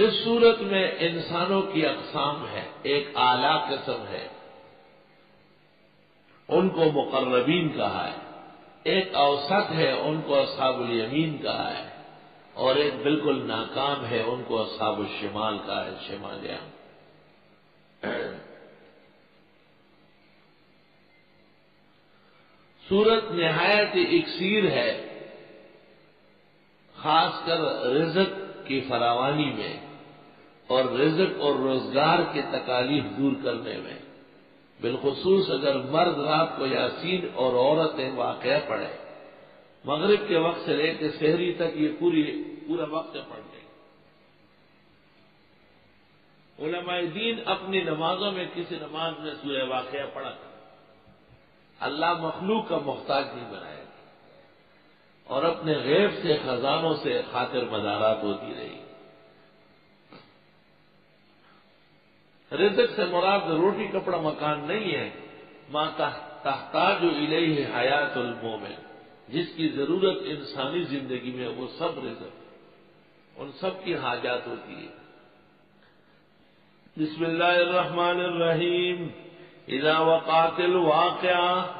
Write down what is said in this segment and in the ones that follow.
इस सूरत में इंसानों की अकसाम है, एक आला किस्म है। उनको मुकर्रबीन कहा है। एक औसत है, उनको असाबुल यमीन कहा है। और एक बिल्कुल नाकाम है, उनको असाबुल शिमाल कहा है शिमालिया सूरत नहायत इकसीर है, खासकर रिजक की फरावानी में। और रिजक और रोज़गार की तकालीफ दूर करने में। बिलखसूस अगर मर्द रात को यासीन और औरतें वाक़ पढ़े। मगरब के वक्त से लेकर शहरी तक ये पूरी, पूरा वक्त पढ़ लें। दीन अपनी नमाजों में किसी नमाज़ में सूर्य वाक़ पढ़ा अल्लाह मखलूक का मोहताज नहीं बनाएगा। और अपने गैब से, खजानों से खातिर मदारात होती रही। रिजक से मुराद रोटी कपड़ा मकान नहीं है। माँ तहताज इलही है हयातुलमो में जिसकी ज़रूरत इंसानी ज़िंदगी में, वो सब रिजक उन सब की हाजात होती है। बिस्मिल्लाहिर्रहमानिर्रहीम। इजा वक़ातिल वाक़या।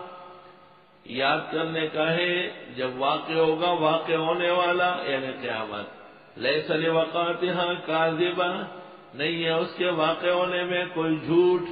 याद करने का है, जब वाक़ होगा वाक़ होने वाला, यानी क्या क़यामत। लैसल वक़ात काजिबा। नहीं है उसके वाक़ होने में कोई झूठ